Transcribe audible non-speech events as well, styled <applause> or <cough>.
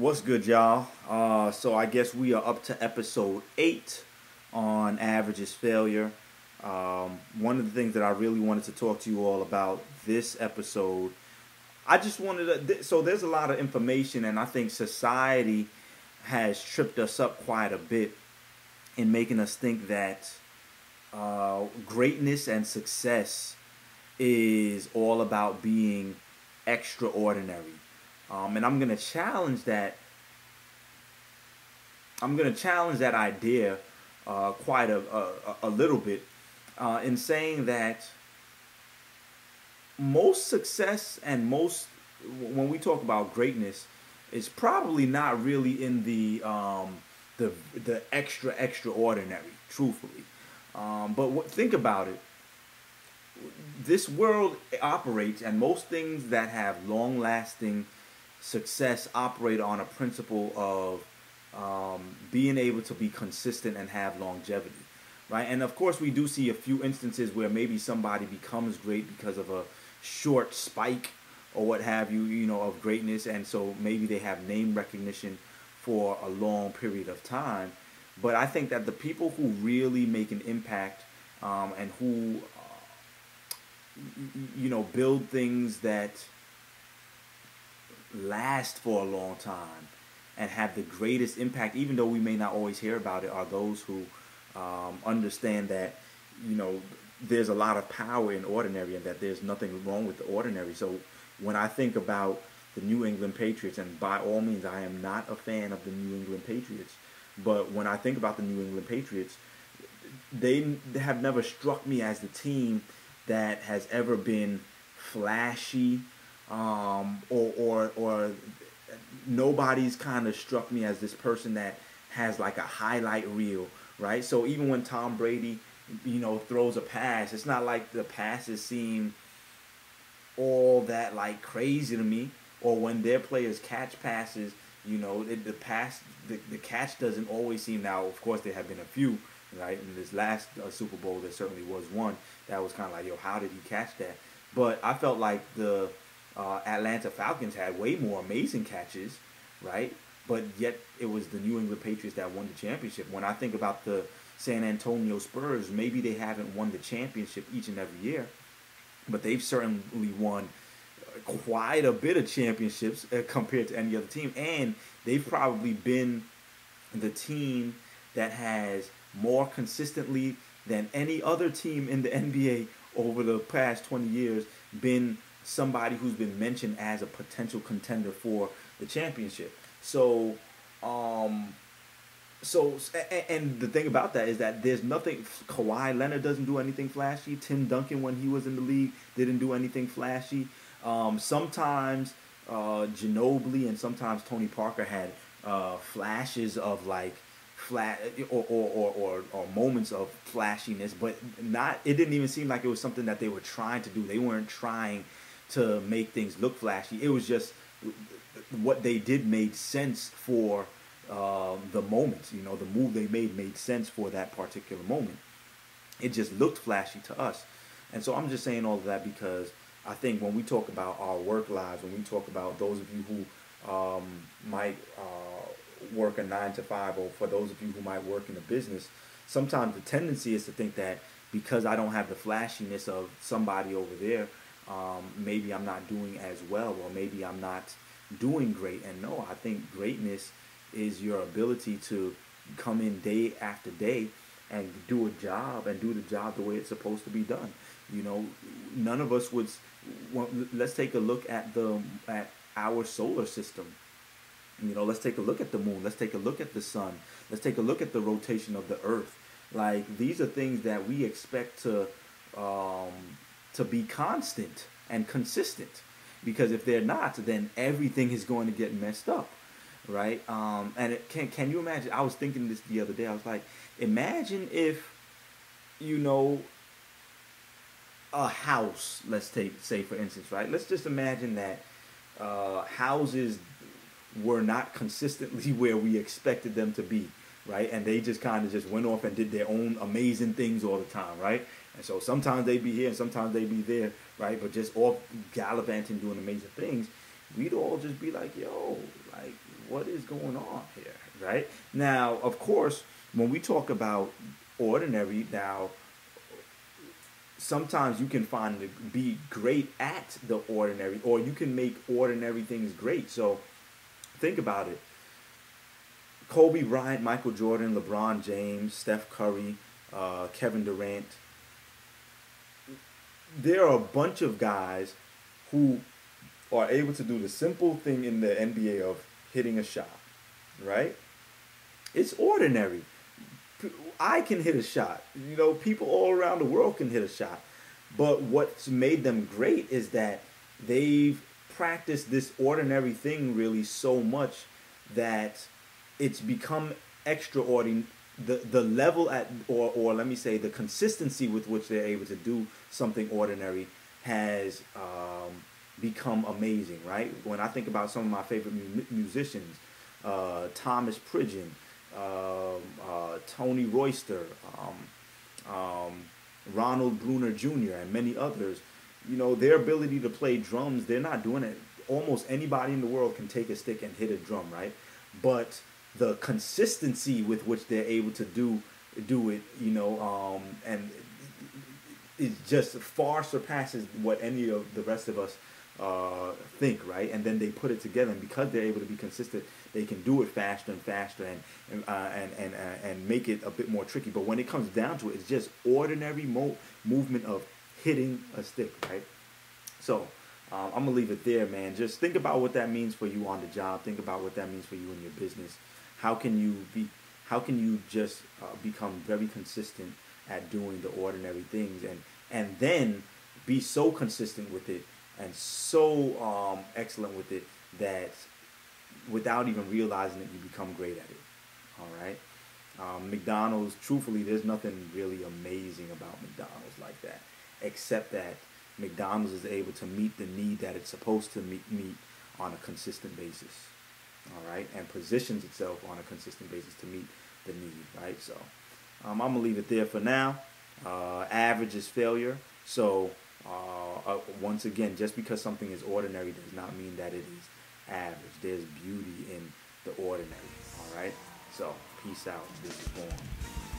What's good, y'all? Uh, so I guess we are up to episode eight on average is failure. Um, one of the things that I really wanted to talk to you all about this episode, I just wanted to. So there's a lot of information, and I think society has tripped us up quite a bit in making us think that uh, greatness and success is all about being extraordinary um, and I'm going to challenge that. I'm going to challenge that idea uh, quite a, a, a, little bit uh, in saying that most success and most, when we talk about greatness, is probably not really in the um, the the extra extraordinary, truthfully. Um, but what, think about it. This world operates, and most things that have long lasting success operate on a principle of um, being able to be consistent and have longevity, right? And of course, we do see a few instances where maybe somebody becomes great because of a short spike or what have you, you know, of greatness, and so maybe they have name recognition for a long period of time. But I think that the people who really make an impact um, and who, uh, you know, build things that last for a long time and have the greatest impact, even though we may not always hear about it, are those who um, understand that, you know, there's a lot of power in ordinary and that there's nothing wrong with the ordinary. So when I think about the New England Patriots, and by all means, I am not a fan of the New England Patriots, but when I think about the New England Patriots, they have never struck me as the team that has ever been flashy um, or or or nobody's kind of struck me as this person that has like a highlight reel, right? So even when Tom Brady, you know, throws a pass, it's not like the passes seem all that like crazy to me. Or when their players catch passes, you know, it, the pass, the, the catch doesn't always seem. Now, of course, there have been a few, right? In this last uh, Super Bowl, there certainly was one that was kind of like, yo, how did he catch that? But I felt like the uh, Atlanta Falcons had way more amazing catches, right? But yet it was the New England Patriots that won the championship. When I think about the San Antonio Spurs, maybe they haven't won the championship each and every year, but they've certainly won quite a bit of championships uh, compared to any other team. And they've probably been the team that has more consistently than any other team in the <laughs> NBA over the past 20 years been somebody who's been mentioned as a potential contender for the championship. So, um, so and the thing about that is that there's nothing. Kawhi Leonard doesn't do anything flashy. Tim Duncan, when he was in the league, didn't do anything flashy. Um, sometimes uh, Ginobili and sometimes Tony Parker had uh, flashes of like flat or or, or, or, or moments of flashiness, but not. It didn't even seem like it was something that they were trying to do. They weren't trying to make things look flashy. It was just what they did made sense for uh, the moment. You know, the move they made made sense for that particular moment. It just looked flashy to us. And so I'm just saying all of that because I think when we talk about our work lives, when we talk about those of you who um, might uh, work a nine to five, or for those of you who might work in a business, sometimes the tendency is to think that because I don't have the flashiness of somebody over there, um, maybe I'm not doing as well, or maybe I'm not doing great. And no, I think greatness is your ability to come in day after day and do a job and do the job the way it's supposed to be done. You know, none of us would. let's take a look at the at our solar system. You know, let's take a look at the moon. Let's take a look at the sun. Let's take a look at the rotation of the earth. Like these are things that we expect to um, to be constant and consistent. Because if they're not then everything is going to get messed up right? Um, and it, can can you imagine? I was thinking this the other day. I was like imagine if you know a house let's take say for instance right? Let's just imagine that uh, houses were not consistently <laughs> where we expected them to be right? And they just kind of just went off and did their own amazing things all the time right and so sometimes they'd be here and sometimes they'd be there, right? But just all gallivanting, doing amazing things. We'd all just be like, yo, like, what is going on here, right? Now, of course, when we talk about ordinary, now sometimes you can find to be great at the ordinary, or you can make ordinary things great. So think about it. Kobe Bryant, Michael Jordan, LeBron James, Steph Curry, uh, Kevin Durant. There are a bunch of guys who are able to do the simple thing in the NBA of hitting a shot, right? It's ordinary. I can hit a shot. You know, people all around the world can hit a shot. But what's made them great is that they've practiced this ordinary thing really so much that it's become extraordinary. The, the level at, or, or let me say, the consistency with which they're able to do something ordinary has um, become amazing, right? When I think about some of my favorite mu- musicians, uh, Thomas Pridgen, um, uh, Tony Royster, um, um, Ronald Bruner Jr., and many others, you know, their ability to play drums, they're not doing it. Almost anybody in the world can take a stick and hit a drum, right? But the consistency with which they're able to do do it, you know, um, and it just far surpasses what any of the rest of us uh, think, right? And then they put it together, and because they're able to be consistent, they can do it faster and faster and and uh, and and, uh, and make it a bit more tricky. But when it comes down to it, it's just ordinary mo- movement of hitting a stick, right? So um, I'm gonna leave it there, man. Just think about what that means for you on the job. Think about what that means for you in your business. How can you be? How can you just uh, become very consistent at doing the ordinary things, and and then be so consistent with it and so um, excellent with it that without even realizing it, you become great at it. All right. Um, McDonald's, truthfully, there's nothing really amazing about McDonald's like that, except that McDonald's is able to meet the need that it's supposed to meet, meet on a consistent basis. All right, and positions itself on a consistent basis to meet the need. Right. So um, I'm gonna leave it there for now. Uh, average is failure. So uh, uh, once again, just because something is ordinary does not mean that it is average. There's beauty in the ordinary. All right. So peace out. This is Vaughn.